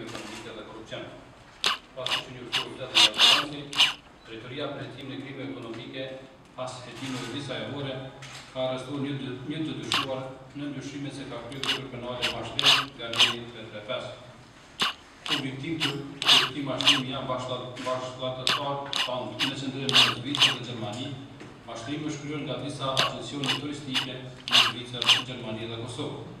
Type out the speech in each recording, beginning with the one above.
Ekonomike dhe Korrupsion. Pasi që një shkollë të dhe Japonësi, drejtoria për hetimin e krimeve ekonomike pas hetimeve disa javore ka arrestuar një, një të dyshuar në dyshimin se ka kryer veprën penale mashtrim nga neni 335. Objektiv i këtij mashtrimi janë bashkatdhetarët tanë me qëndrim në Zvicër dhe Gjermani. Mashtrimi është kryer nga disa agjensjone turistike në Zvicër, Gjermani dhe Kosovë.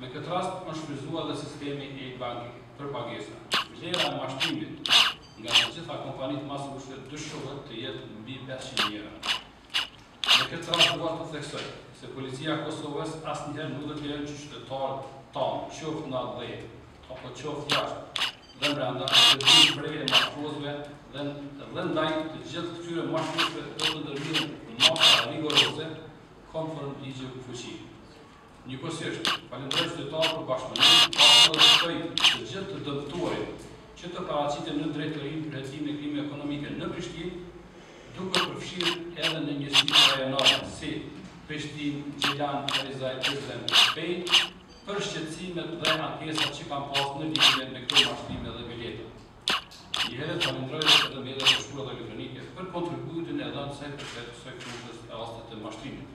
Me këtë rast është shfrytëzuar dhe sistemi i e-banking për pagesa. Vlera e mashtrimit nga të gjitha kompanitë mashtruese dyshohet të jetë mbi pesëqind mijë euro. Me këtë rast dua të theksoj se Policia e Kosovës asnjëherë nuk do të lejojë që qytetarët tanë, qoftë në atdhe apo qoftë jashtë dhe brenda, të bien pre e mashtruesve dhe dhe ndaj të gjithë këtyre mashtruesve do të ndërmirren masa rigoroze konform ligjit në fuqi. Njëkohësisht, falenderoj qytetarët për bashkëpunimin, po ashtu ftoj të gjithë të dëmtuarit që të paraqiten në Drejtorinë për Hetimin e Krimeve Ekonomike në Prishtinë, duke përfshirë edhe në njësitë rajonale si Prishtinë, Gjilan, Ferizaj, Prizren, Pejë, për shqetësimet dhe ankesat që kanë pasur në lidhje me këto mashtrime me bileta. Njëherësh falënderoj edhe mediat e shkruara dhe elektronike për kontributin e dhënë sa i përket shqetësueses rastet e mashtrimit.